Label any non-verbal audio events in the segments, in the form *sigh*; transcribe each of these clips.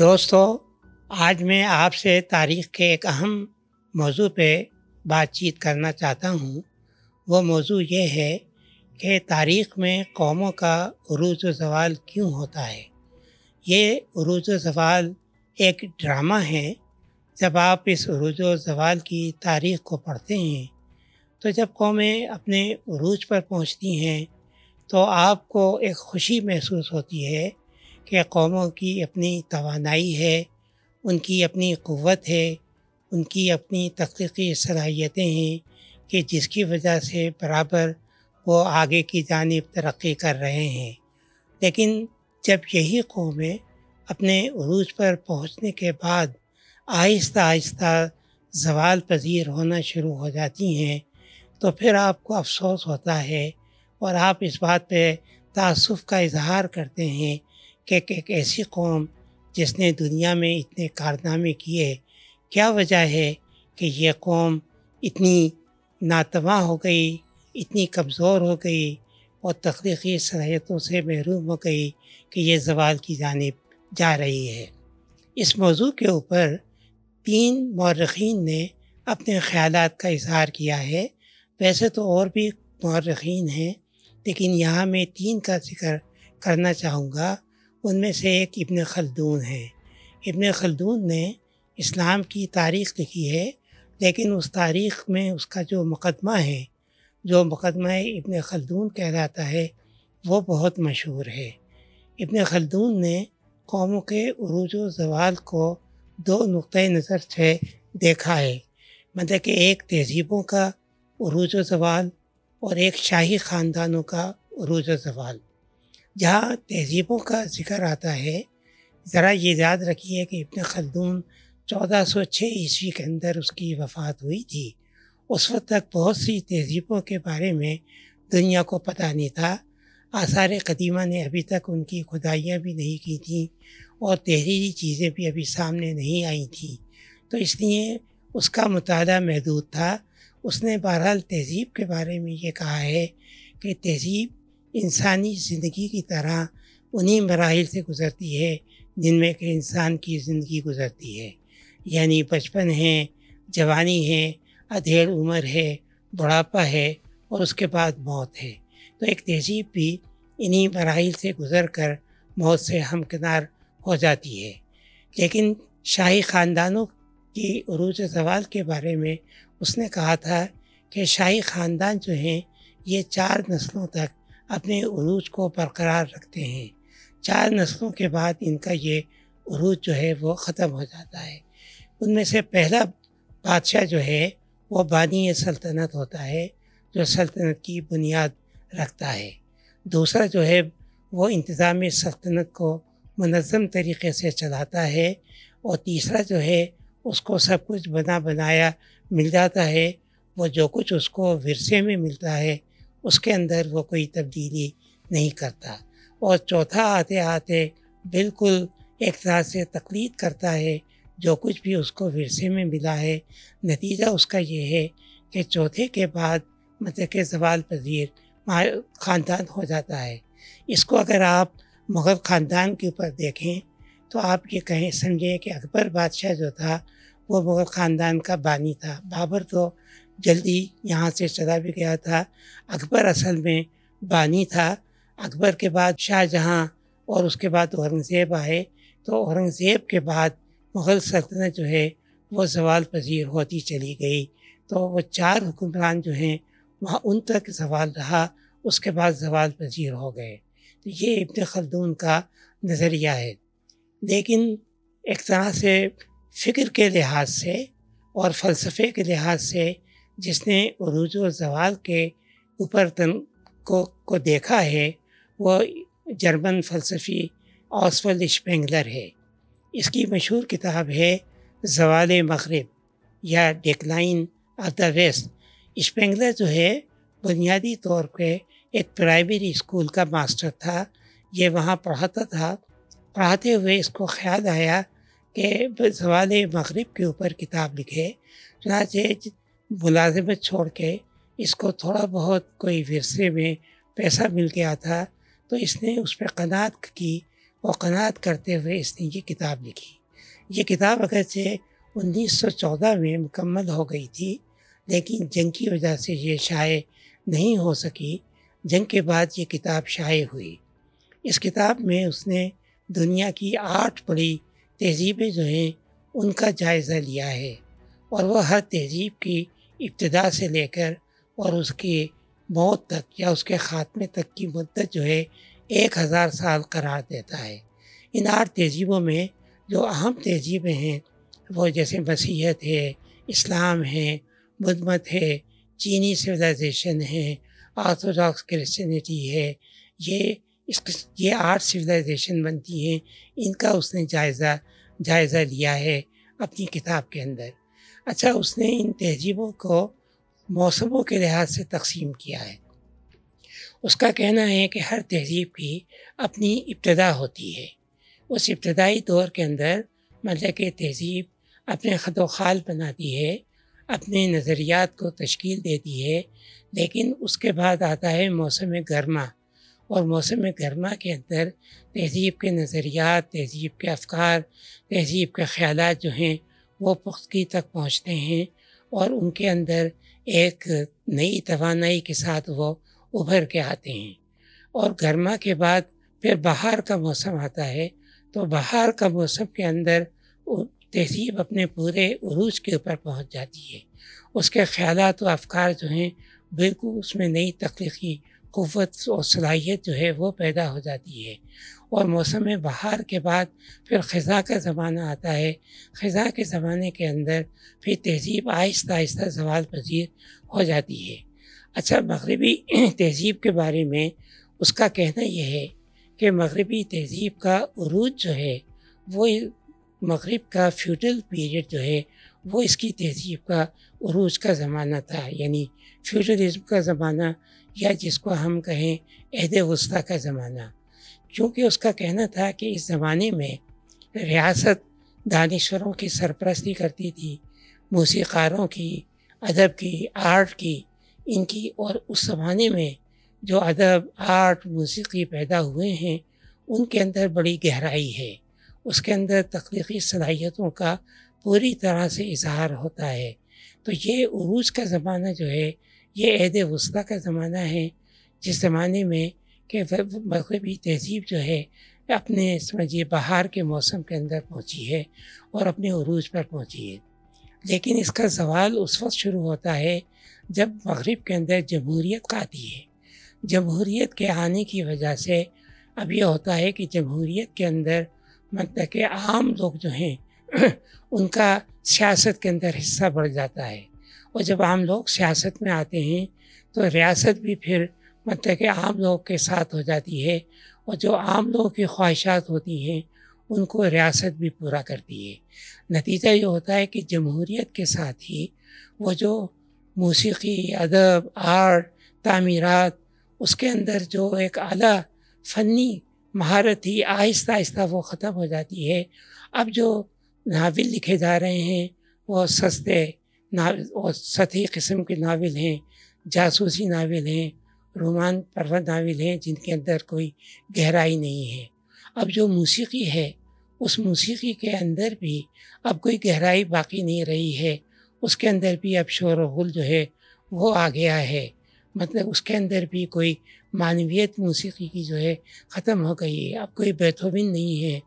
दोस्तों, आज मैं आपसे तारीख़ के एक अहम मौजू पे बातचीत करना चाहता हूँ। वो मौजू ये है कि तारीख़ में कौमों का उरूज ज़वाल क्यों होता है? ये उरूज ज़वाल एक ड्रामा है। जब आप इस उरूज ज़वाल की तारीख़ को पढ़ते हैं तो जब कौमें अपने उरूज पर पहुँचती हैं तो आपको एक खुशी महसूस होती है कि कौमों की अपनी तोानाई है, उनकी अपनी क़वत है, उनकी अपनी तख्लीक़ी सलाहियतें हैं कि जिसकी वजह से बराबर वो आगे की जानब तरक्की कर रहे हैं। लेकिन जब यही कौमें अपने उरूज पर पहुँचने के बाद आहिस्ता आहिस्ता जवाल पजीर होना शुरू हो जाती हैं तो फिर आपको अफसोस होता है और आप इस बात पे तसुफ़ का इजहार करते हैं कि एक ऐसी कौम जिसने दुनिया में इतने कारनामे किए, क्या वजह है कि यह कौम इतनी नातवा हो गई, इतनी कमज़ोर हो गई और तख्लीक़ी सलाहियतों से महरूम हो गई कि यह जवाल की जानब जा रही है? इस मौजू के ऊपर तीन मौरखीन ने अपने ख़्याल का इजहार किया है। वैसे तो और भी मौरखीन हैं, लेकिन यहाँ मैं तीन का ज़िक्र करना चाहूँगा। उनमें से एक इबन खलदून है। इबन खलदून ने इस्लाम की तारीख़ लिखी है, लेकिन उस तारीख़ में उसका जो मुकदमा है, जो मुकदमा इबन खलदून कहलाता है, वो बहुत मशहूर है। इबन खलदून ने कौमों के अरूज जवाल को दो नुक़ नज़र से देखा है। मतलब कि एक तहजीबों का अरूज जवाल और एक शाही ख़ानदानों का अरूज जवाल। जहाँ तहजीबों का ज़िक्र आता है, ज़रा ये याद रखिए कि इब्न खलदून 1406 ईस्वी के अंदर उसकी वफ़ात हुई थी। उस वक्त तक बहुत सी तहजीबों के बारे में दुनिया को पता नहीं था। आसार कदीमा ने अभी तक उनकी खुदाइयाँ भी नहीं की थी और तहरीरी चीज़ें भी अभी सामने नहीं आई थी। तो इसलिए उसका मताल महदूद था। उसने बहरहाल तहजीब के बारे में ये कहा है कि तहजीब इंसानी ज़िंदगी की तरह उन्हीं मराहल से गुज़रती है, जिनमें कि इंसान की ज़िंदगी गुज़रती है। यानी बचपन है, जवानी है, अधेड़ उम्र है, बुढ़ापा है और उसके बाद मौत है। तो एक तहजीब भी इन्हीं मराहल से गुज़र कर मौत से हमकिनार हो जाती है। लेकिन शाही ख़ानदानों की अरूज जवाल के बारे में उसने कहा था कि शाही ख़ानदान जो हैं, ये चार नस्लों तक अपने उरूज को बरकरार रखते हैं। चार नस्लों के बाद इनका ये उरूज जो है वो ख़त्म हो जाता है। उनमें से पहला बादशाह जो है वो बानी सल्तनत होता है, जो सल्तनत की बुनियाद रखता है। दूसरा जो है वो इंतज़ाम सल्तनत को मनज़म तरीके से चलाता है और तीसरा जो है उसको सब कुछ बना बनाया मिल जाता है। वो जो कुछ उसको विरसे में मिलता है उसके अंदर वो कोई तब्दीली नहीं करता। और चौथा आते आते बिल्कुल एक तरह से तकलीद करता है, जो कुछ भी उसको विरसे में मिला है। नतीजा उसका ये है कि चौथे के बाद मतलब के जवाल पजीर ख़ानदान हो जाता है। इसको अगर आप मुग़ल ख़ानदान के ऊपर देखें तो आप ये कहें, समझें कि अकबर बादशाह जो था, वो मुग़ल ख़ानदान का बानी था। बाबर तो जल्दी यहाँ से चला भी गया था। अकबर असल में बानी था। अकबर के बाद शाहजहाँ और उसके बाद औरंगज़ेब आए। तो औरंगज़ेब के बाद मुग़ल सल्तनत जो है, वो जवाल पजीर होती चली गई। तो वो चार हुक्मरान जो हैं, वहाँ उन तक सवाल रहा, उसके बाद जवाल पजीर हो गए। तो ये इब्न खलदून का नज़रिया है। लेकिन एक तरह से फ़िक्र के लिहाज से और फ़लसफ़े के लिहाज से जिसने अरूज जवाल के ऊपर तन को को देखा है वो जर्मन फ़लसफ़ी ऑसफल स्पेंगलर है। इसकी मशहूर किताब है जवाल मगरब या decline of the west. Spengler जो है, बुनियादी तौर पे एक प्राइमरी स्कूल का मास्टर था। ये वहाँ पढ़ाता था। पढ़ाते हुए इसको ख्याल आया कि जवाल मगरब के ऊपर किताब लिखे। चुनाचे मुलाजमत छोड़ के इसको थोड़ा बहुत कोई विरसे में पैसा मिल गया था तो इसने उस पर कनात की और कनात करते हुए इसने ये किताब लिखी। ये किताब अगर से 1914 में मुकम्मल हो गई थी, लेकिन जंग की वजह से ये शाये नहीं हो सकी। जंग के बाद ये किताब शाये हुई। इस किताब में उसने दुनिया की आठ बड़ी तहजीबें जो हैं, उनका जायज़ा लिया है और वह हर तहजीब की इब्तदा से लेकर और उसकी मौत तक या उसके ख़ात्मे तक की मद्दत जो है, एक हज़ार साल करार देता है। इन आठ तहजीबों में जो अहम तहजीबें हैं, वो जैसे मसीहत है, इस्लाम है, बुद्धमत है, चीनी सिविलाइजेशन है, ऑर्थोडॉक्स क्रिश्चियनिटी है, ये इस ये आठ सिविलाइजेशन बनती हैं, इनका उसने जायज़ा जायज़ा लिया है अपनी किताब के अंदर। अच्छा उसने इन तहजीबों को मौसमों के लिहाज से तकसीम किया है। उसका कहना है कि हर तहजीब की अपनी इब्तदा होती है। उस इब्तदाई दौर के अंदर मतलब कि तहजीब अपने ख़द खाल बनाती है, अपने नज़रियात को तश्कील देती है, लेकिन उसके बाद आता है मौसम गर्मा। और मौसम गर्मा के अंदर तहजीब के नज़रियात, तहजीब के अफकार, तहजीब के ख्याल जो हैं वो पुख्तगी तक पहुँचते हैं और उनके अंदर एक नई तोानाई के साथ वो उभर के आते हैं। और गर्मा के बाद फिर बाहर का मौसम आता है तो बाहर का मौसम के अंदर तहजीब अपने पूरे उरूज के ऊपर पहुँच जाती है। उसके ख्याल व अफकार जो हैं, बिल्कुल उसमें नई तख्लीकी क़वत और सलाहियत जो है वो पैदा हो जाती है। और मौसम बहार के बाद फिर ख़ज़ा का ज़माना आता है। ख़ज़ा के ज़माने के अंदर फिर तहजीब आहिस्ता आहिस्ता जवाल पजीर हो जाती है। अच्छा मगरबी *clears throat* तहजीब के बारे में उसका कहना यह है कि मगरबी तहजीब का उरूज जो है, वो मगरब का फ्यूडल पीरियड जो है वो इसकी तहजीब का उरूज का ज़माना था यानी फ्यूडलिज्म का ज़माना या जिसको हम कहें अहद वस्ती का ज़माना क्योंकि उसका कहना था कि इस ज़माने में रियासत दानश्वरों की सरपरस्ती करती थी मौसीकारों की अदब की आर्ट की इनकी और उस ज़माने में जो अदब आर्ट मौसीकी पैदा हुए हैं उनके अंदर बड़ी गहराई है उसके अंदर तख्लीकी सलाहियतों का पूरी तरह से इजहार होता है। तो ये उरूज का ज़माना जो है, ये अहद वस्ती का ज़माना है, जिस ज़माने में कि मगरबी तहजीब जो है, अपने समझिए बाहर के मौसम के अंदर पहुँची है और अपने उरूज पर पहुँची है। लेकिन इसका सवाल उस वक्त शुरू होता है, जब मगरब के अंदर जमहूरीत का आती है। जमहूरीत के आने की वजह से अब यह होता है कि जमहूरीत के अंदर मतलब के आम लोग जो हैं उनका सियासत के अंदर हिस्सा बढ़ जाता है। और जब आम लोग सियासत में आते हैं तो रियासत भी फिर मतलब कि आम लोग के साथ हो जाती है और जो आम लोगों की ख्वाहिशात होती हैं, उनको रियासत भी पूरा करती है। नतीजा ये होता है कि जमहूरीत के साथ ही वो जो मौसीकी अदब, आर्ट, तामीरत, उसके अंदर जो एक आला फ़नी महारत थी आहिस्ता आहिस्ता वो ख़त्म हो जाती है। अब जो नावल लिखे जा रहे हैं। वो सस्ते नावल और सतही किस्म के नावल हैं। जासूसी नावल हैं, रोमान परवर नावल हैं, जिनके अंदर कोई गहराई नहीं है। अब जो मौसीकी है, उस मौसीकी के अंदर भी अब कोई गहराई बाकी नहीं रही है। उसके अंदर भी अब शोर गुल जो है, वो आ गया है। मतलब उसके अंदर भी कोई मानवीयत मौसीकी की जो है, ख़त्म हो गई है। अब कोई बेथोबिन नहीं है,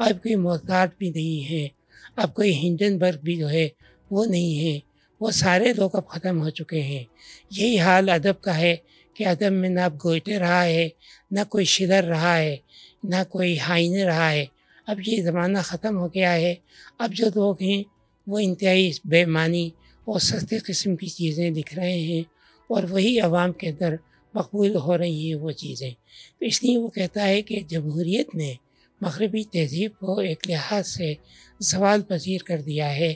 अब कोई मोहताज भी नहीं है। अब कोई हिंडनबर्ग भी जो है, वो नहीं है। वो सारे लोग अब ख़त्म हो चुके हैं। यही हाल अदब का है कि अदब में ना अब गोइटे रहा है, ना कोई शिदर रहा है, ना कोई हाइने रहा है। अब ये ज़माना ख़त्म हो गया है। अब जो लोग हैं, वो इंतहाई बेमानी और सस्ते किस्म की चीज़ें लिख रहे हैं और वही आवाम के अंदर मकबूल हो रही हैं वो चीज़ें। तो इसलिए वो कहता है कि जमहूरीत ने मगरबी तहजीब को एक लिहाज से सवाल पजीर कर दिया है,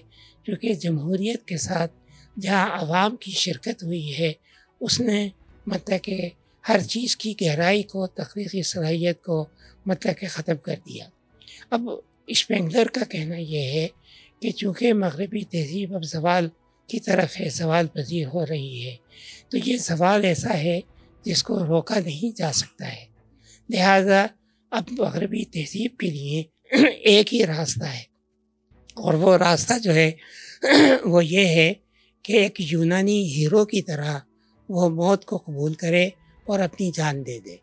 क्योंकि जमहूरीत के साथ जहाँ आवाम की शिरकत हुई है, उसने मतलब कि हर चीज़ की गहराई को, तख्लीकी सलाहियत को मतलब कि ख़त्म कर दिया। अब स्पेंगलर का कहना यह है कि चूँकि मगरबी तहजीब अब सवाल की तरफ़ है, सवाल पजीर हो रही है तो ये सवाल ऐसा है जिसको रोका नहीं जा सकता है। लिहाजा अब मगरबी तहजीब के लिए एक ही रास्ता है, और वो रास्ता जो है, वो ये है कि एक यूनानी हीरो की तरह वो मौत को कबूल करे और अपनी जान दे दे।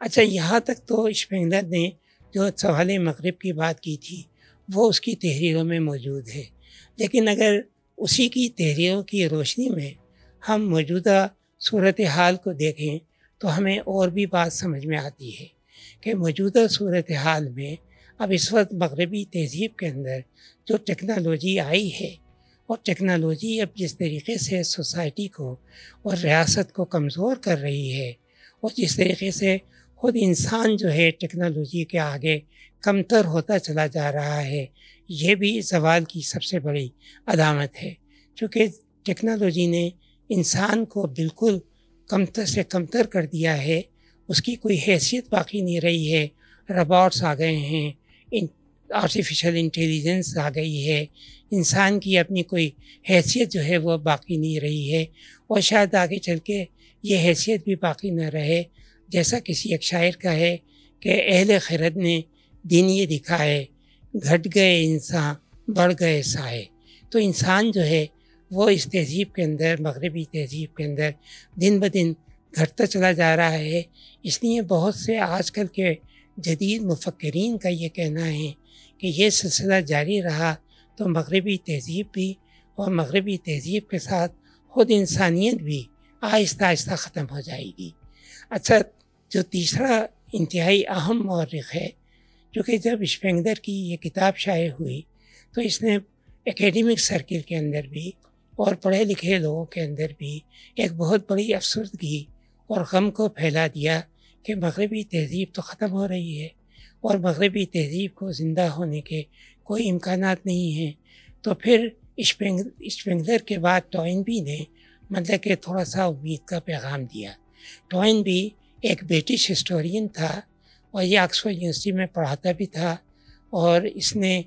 अच्छा यहाँ तक तो स्पेंदर ने जो सवाल मगरब की बात की थी, वो उसकी तहरीरों में मौजूद है। लेकिन अगर उसी की तहरीरों की रोशनी में हम मौजूदा सूरत हाल को देखें तो हमें और भी बात समझ में आती है। कि मौजूदा सूरत हाल में अब इस वक्त मगरबी तहजीब के अंदर जो टेक्नोलॉजी आई है और टेक्नोलॉजी अब जिस तरीके से सोसाइटी को और रियासत को कमज़ोर कर रही है और जिस तरीके से खुद इंसान जो है टेक्नोलॉजी के आगे कमतर होता चला जा रहा है, ये भी सवाल की सबसे बड़ी अदामत है। क्योंकि टेक्नोलॉजी ने इंसान को बिल्कुल कमतर से कमतर कर दिया है उसकी कोई हैसियत बाकी नहीं रही है। रोबोट्स आ गए हैं, इन आर्टिफिशियल इंटेलिजेंस आ गई है। इंसान की अपनी कोई हैसियत जो है वो बाकी नहीं रही है। और शायद आगे चल के ये हैसियत भी बाकी न रहे। जैसा किसी एक शायर का है कि अहल खरद ने दिन ये दिखा है, घट गए इंसान, बढ़ गए साए। तो इंसान जो है वो इस तहजीब के अंदर, मगरबी तहजीब के अंदर दिन ब दिन घटता चला जा रहा है। इसलिए बहुत से आजकल के जदीद मुफक्रीन का ये कहना है कि ये सिलसिला जारी रहा तो मगरबी तहजीब भी और मगरबी तहजीब के साथ ख़ुद इंसानियत भी आहिस्ता आहिस्ता ख़त्म हो जाएगी। अच्छा जो तीसरा इंतहाई अहम मौरख है, क्योंकि जब स्पेंदर की ये किताब शाये हुई तो इसने एकेडमिक सर्किल के अंदर भी और पढ़े लिखे लोगों के अंदर भी एक बहुत बड़ी अफसरदगी और गम को फैला दिया कि मगरबी तहजीब तो ख़त्म हो रही है और मगरबी तहजीब को ज़िंदा होने के कोई इम्कान नहीं हैं। तो फिर स्पेंगलर के बाद टॉइनबी ने मतलब कि थोड़ा सा उम्मीद का पैगाम दिया। टॉइनबी एक ब्रिटिश हिस्टोरियन था और ये ऑक्सफोर्ड यूनिवर्सिटी में पढ़ाता भी था और इसने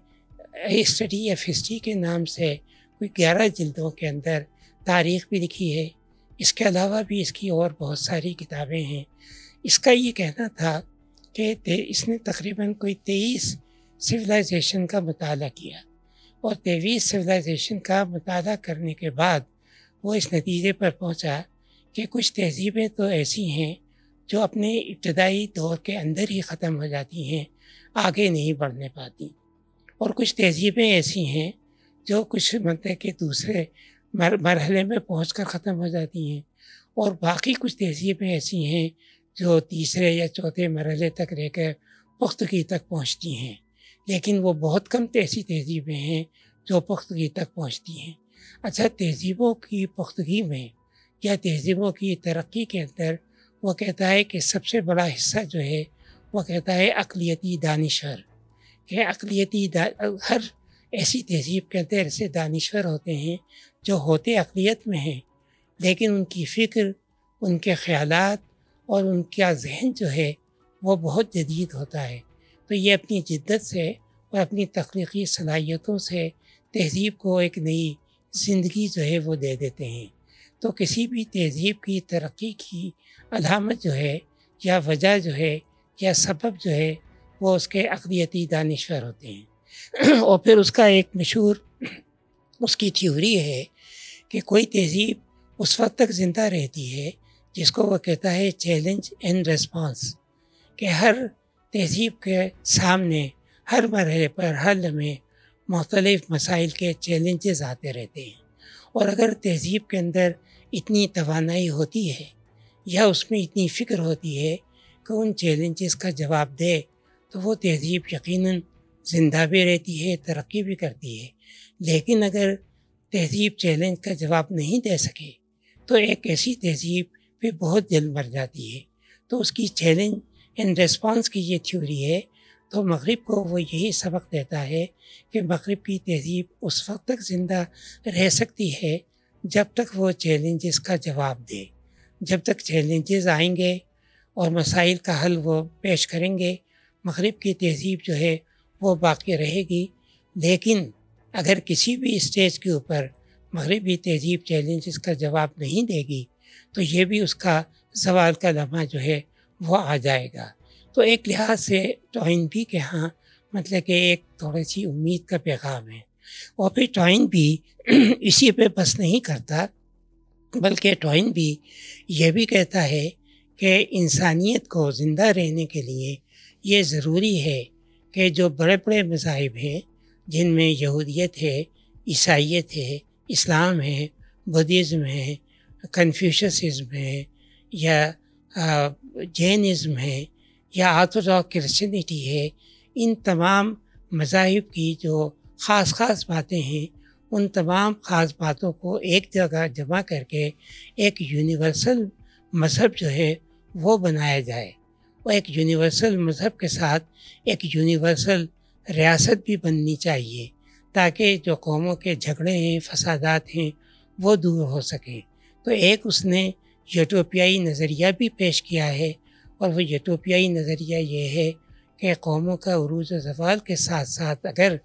स्टडी ऑफ़ हिस्ट्री के नाम से कोई ग्यारह जल्दों के अंदर तारीख भी लिखी है। इसके अलावा भी इसकी और बहुत सारी किताबें हैं। इसका ये कहना था कि इसने तकरीबन कोई तेईस सिविलाइजेशन का मताल किया और तेईस सिविलाइजेशन का मताल करने के बाद वो इस नतीजे पर पहुँचा कि कुछ तहजीबें तो ऐसी हैं जो अपने इब्तदाई दौर के अंदर ही ख़त्म हो जाती हैं, आगे नहीं बढ़ने पाती। और कुछ तहजीबें ऐसी हैं जो कुछ मतलब के दूसरे मर, मरहले में पहुँच कर ख़त्म हो जाती हैं। और बाकी कुछ तहजीबें ऐसी हैं जो तीसरे या चौथे मरहले तक रहकर पुख्तगी तक पहुँचती हैं। लेकिन वो बहुत कम ऐसी तहजीबें हैं जो पुख्तगी तक पहुँचती हैं। अच्छा तहजीबों की पुख्तगी में या तहजीबों की तरक्की के अंदर वो कहता है कि सबसे बड़ा हिस्सा जो है वो कहता है अकलीती दानश्वर कि अकलीती हर ऐसी तहजीब के अंदर ऐसे दानश्वर होते हैं जो होते अकलीत में हैं, लेकिन उनकी फ़िक्र, उनके ख्याल और उनका जहन जो है, वो बहुत जदीद होता है। तो ये अपनी जिद्दत से और अपनी तख्लीकी सलाहियतों से तहजीब को एक नई ज़िंदगी जो है, वो दे देते हैं। तो किसी भी तहजीब की तरक्की की अलामत जो है, या वजह जो है, या सबब जो है, वो उसके अकलीती दानश्वर होते हैं। *clears throat* और फिर उसका एक मशहूर, उसकी थ्योरी है कि कोई तहजीब उस वक्त तक ज़िंदा रहती है, जिसको वह कहता है चैलेंज एंड रेस्पॉन्स कि हर तहजीब के सामने, हर मरहले पर, हर लम्हे मुख्तलिफ़ मसाइल के चैलेंजेस आते रहते हैं। और अगर तहजीब के अंदर इतनी तोानाई होती है, या उसमें इतनी फ़िक्र होती है कि उन चैलेंजेस का जवाब दे तो वो तहजीब यकीनन ज़िंदा भी रहती है, तरक्की भी करती है। लेकिन अगर तहजीब चैलेंज का जवाब नहीं दे सके तो एक ऐसी तहजीब पे बहुत जल्द मर जाती है। तो उसकी चैलेंज एंड रिस्पांस की ये थ्योरी है तो मगरब को वो यही सबक देता है कि मगरब की तहजीब उस वक्त तक ज़िंदा रह सकती है, जब तक वो चैलेंजेस का जवाब दे। जब तक चैलेंजेस आएँगे और मसाइल का हल वो पेश करेंगे, मगरब की तहजीब जो है वो बाकी रहेगी, लेकिन अगर किसी भी स्टेज के ऊपर मगरबी तहजीब चैलेंजेस का जवाब नहीं देगी तो ये भी उसका सवाल का लम्हा जो है वो आ जाएगा। तो एक लिहाज से टॉइन भी के यहाँ मतलब कि एक थोड़ी सी उम्मीद का पैगाम है। और फिर टॉइन भी *clears throat* इसी पे बस नहीं करता, बल्कि टॉइन भी ये भी कहता है कि इंसानियत को ज़िंदा रहने के लिए ये ज़रूरी है कि जो बड़े बड़े मज़ाहब हैं जिनमें यहूदियत है ईसाइत है, इस्लाम है, बुद्धिज़्म है कन्फ्यूशसिज्म है, या जैनिज़्म है, या आर्थोडॉक्स क्रिश्चनिटी है, इन तमाम मज़ाहब की जो ख़ास ख़ास बातें हैं, उन तमाम ख़ास बातों को एक जगह जमा करके एक यूनिवर्सल मज़हब जो है, वो बनाया जाए। वो एक यूनिवर्सल मज़हब के साथ एक यूनिवर्सल रियासत भी बननी चाहिए, ताकि जो कौमों के झगड़े हैं, फसादात हैं, वो दूर हो सकें। तो एक उसने यूटोपियाई नज़रिया भी पेश किया है, और वो यूटोपियाई नज़रिया ये है कि कौमों का अरूज जवाल के साथ साथ अगर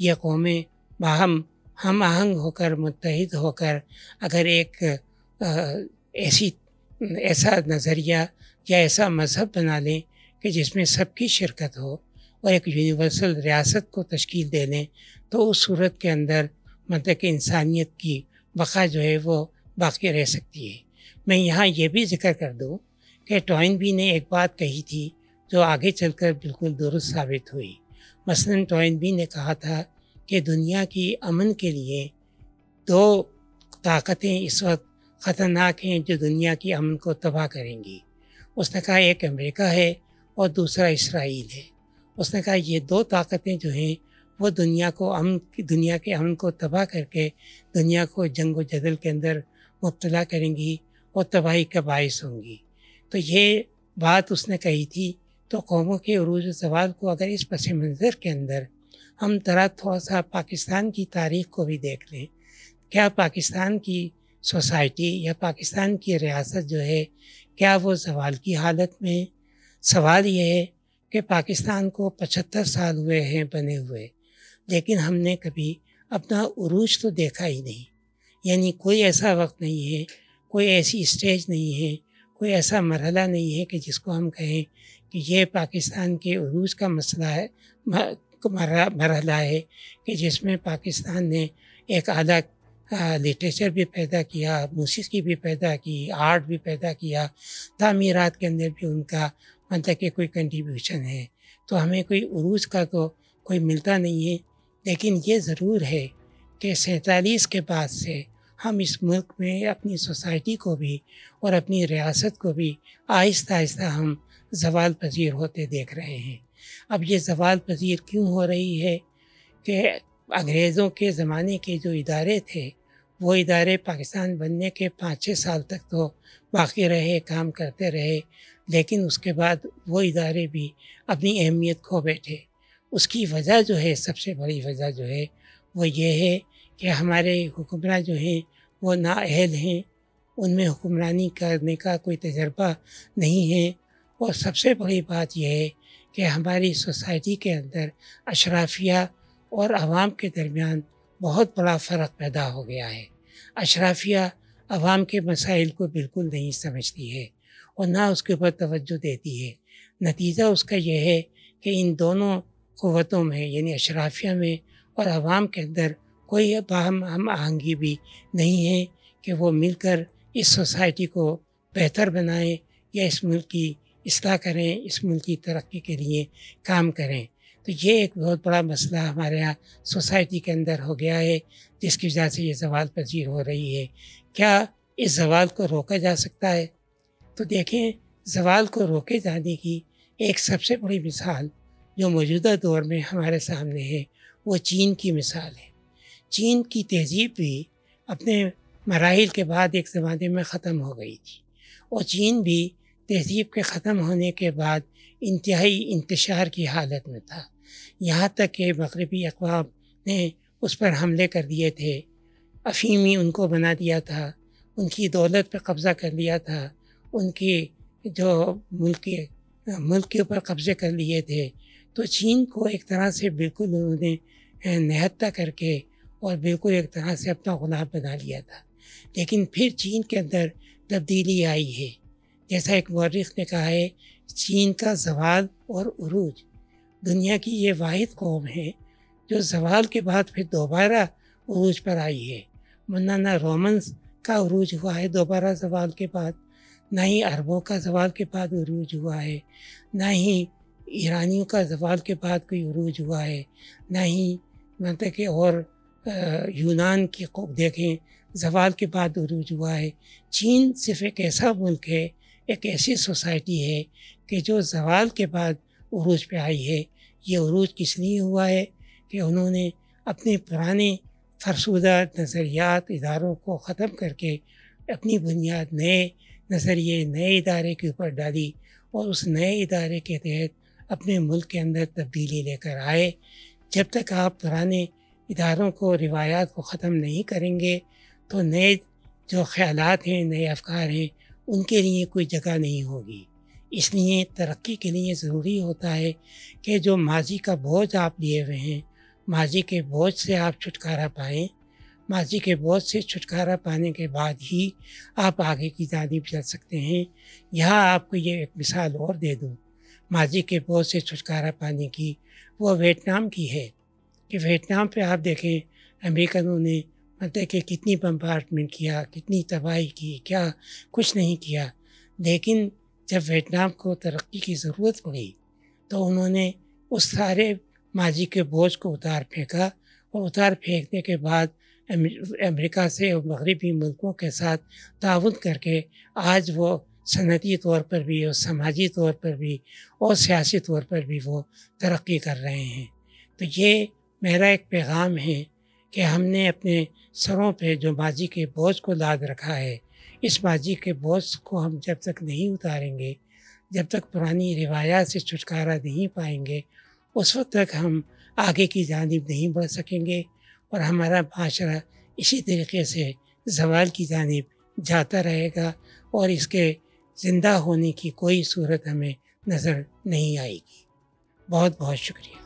ये कौमें बाहम, हम आहंग होकर मुतहद होकर अगर एक ऐसी, ऐसा नज़रिया या ऐसा मज़हब बना लें कि जिसमें सबकी शिरकत हो और एक यूनिवर्सल रियासत को तश्कील दे लें तो उस सूरत के अंदर मतलब कि इंसानियत की बका जो है वो बाकी रह सकती है। मैं यहाँ ये भी ज़िक्र कर दूँ कि टॉइन बी ने एक बात कही थी जो आगे चलकर बिल्कुल दुरुस्त साबित हुई। मसलन टॉइन बी ने कहा था कि दुनिया की अमन के लिए दो ताकतें इस वक्त ख़तरनाक हैं जो दुनिया की अमन को तबाह करेंगी। उसने कहा एक अमेरिका है और दूसरा इसराइल है। उसने कहा, ये दो ताकतें जो हैं, वो दुनिया को अमन दुनिया के अमन को तबाह करके दुनिया को जंग जदल के अंदर मुबतला करेंगी और तबाही का बायस होंगी। तो ये बात उसने कही थी। तो कौमों के अरूज सवाल को अगर इस पस मंज़र के अंदर हम तरह थोड़ा सा पाकिस्तान की तारीख़ को भी देख लें, क्या पाकिस्तान की सोसाइटी या पाकिस्तान की रियासत जो है, क्या वो सवाल की हालत में? सवाल ये है कि पाकिस्तान को पचहत्तर साल हुए हैं बने हुए, लेकिन हमने कभी अपना उरूज तो देखा ही नहीं। यानी कोई ऐसा वक्त नहीं है, कोई ऐसी स्टेज नहीं है, कोई ऐसा मरहला नहीं है कि जिसको हम कहें कि ये पाकिस्तान के उरूज का मसला है मरहला है कि जिसमें पाकिस्तान ने एक अलग लिटरेचर भी पैदा किया मूसीकी भी पैदा की आर्ट भी पैदा किया, तामीरात के अंदर भी उनका मतलब कि कोई कंट्रीब्यूशन है तो हमें कोई उरूज का तो कोई मिलता नहीं है। लेकिन ये ज़रूर है कि सैंतालीस के बाद से हम इस मुल्क में अपनी सोसाइटी को भी और अपनी रियासत को भी आहिस्ता आहिस्ता हम जवाल पजीर होते देख रहे हैं। अब ये जवाल पजीर क्यों हो रही है कि अंग्रेज़ों के ज़माने के जो इदारे थे, वो इदारे पाकिस्तान बनने के पाँच छः साल तक तो बाकी रहे, काम करते रहे लेकिन उसके बाद वो इदारे भी अपनी अहमियत खो बैठे। उसकी वजह जो है, सबसे बड़ी वजह जो है, वो ये है कि हमारे हुक्मरान जो हैं, वो नाअहल हैं। उनमें हुक्मरानी करने का कोई तजर्बा नहीं है। और सबसे बड़ी बात यह है कि हमारी सोसाइटी के अंदर अशराफिया और आवाम के दरमियान बहुत बड़ा फ़र्क पैदा हो गया है। अशराफिया आवाम के मसाइल को बिल्कुल नहीं समझती है। और ना उसके ऊपर तवज्जो देती है। नतीजा उसका यह है कि इन दोनों क़वतों में, यानी अशराफिया में और आवाम के अंदर कोई बाहम हम आहंगी भी नहीं है कि वो मिलकर इस सोसाइटी को बेहतर बनाएँ या इस मुल्क की इसलाह करें, इस मुल्क की तरक्की के लिए काम करें। तो ये एक बहुत बड़ा मसला हमारे यहाँ सोसाइटी के अंदर हो गया है, जिसकी वजह से ये जवाल पजीर हो रही है। क्या इस जवाल को रोका जा सकता है? तो देखें, जवाल को रोके जाने की एक सबसे बड़ी मिसाल जो मौजूदा दौर में हमारे सामने है, वो चीन की मिसाल है। चीन की तहजीब भी अपने मराहल के बाद एक ज़माने में ख़त्म हो गई थी और चीन भी तहजीब के ख़त्म होने के बाद इंतहाई इंतशार की हालत में था। यहाँ तक कि मगरबी अकवाम ने उस पर हमले कर दिए थे। अफीमी उनको बना दिया था, उनकी दौलत पर कब्ज़ा कर लिया था उनकी जो मुल्क मुल्क के ऊपर कब्ज़े कर लिए थे। तो चीन को एक तरह से बिल्कुल उन्होंने निहत्ता करके और बिल्कुल एक तरह से अपना गुलाम बना लिया था। लेकिन फिर चीन के अंदर तब्दीली आई है। जैसा एक मौरख ने कहा है, चीन का जवाल और उरूज, दुनिया की ये वाद कौम है, जो जवाल के बाद फिर दोबारा उरूज पर आई है। वरना ना रोमन्स का उरूज हुआ है दोबारा जवाल के बाद। ना ही अरबों का जवाल के बाद उरूज हुआ है, ना ही ईरानियों का जवाल के बाद कोई उरूज हुआ है, ना ही मतलब कि और यूनान की देखें जवाल के बाद उरूज हुआ है। चीन सिर्फ़ एक ऐसा मुल्क है, एक ऐसी सोसाइटी है कि जो जवाल के बाद उरूज पे आई है। ये उरूज किस लिए हुआ है कि उन्होंने अपने पुराने फरसुदा नज़रियात, इदारों को ख़त्म करके अपनी बुनियाद नए नज़रिए नए इदारे के ऊपर डाली और उस नए इदारे के तहत अपने मुल्क के अंदर तब्दीली लेकर आए। जब तक आप पुराने इदारों को, रिवायात को ख़त्म नहीं करेंगे तो नए जो ख्याल हैं, नए अफकार हैं, उनके लिए कोई जगह नहीं होगी। इसलिए तरक्की के लिए ज़रूरी होता है कि जो माजी का बोझ आप लिए हुए हैं, माजी के बोझ से आप छुटकारा पाएँ। माजी के बोझ से छुटकारा पाने के बाद ही आप आगे की जानब चल सकते हैं। यहाँ आपको ये एक मिसाल और दे दूँ। माजी के बोझ से छुटकारा पाने की वो वियतनाम की है कि वियतनाम पे आप देखें, अमेरिकनों ने मतलब कि कितनी बम्पार्टमेंट किया, कितनी तबाही की, क्या कुछ नहीं किया। लेकिन जब वियतनाम को तरक्की की ज़रूरत पड़ी तो उन्होंने उस सारे माजी के बोझ को उतार फेंका और उतार फेंकने के बाद अमेरिका से और मगरबी मुल्कों के साथ ताउन करके आज वो सनती तौर पर भी और समाजी तौर पर भी और सियासी तौर पर भी वो तरक्की कर रहे हैं। तो ये मेरा एक पैगाम है कि हमने अपने सरों पे जो माजी के बोझ को लाद रखा है, इस माजी के बोझ को हम जब तक नहीं उतारेंगे, जब तक पुरानी रिवायात से छुटकारा नहीं पाएँगे, उस वक्त तक हम आगे की जानब नहीं बढ़ सकेंगे। और हमारा माशरा इसी तरीके से जवाल की जानब जाता रहेगा और इसके ज़िंदा होने की कोई सूरत हमें नज़र नहीं आएगी। बहुत बहुत शुक्रिया।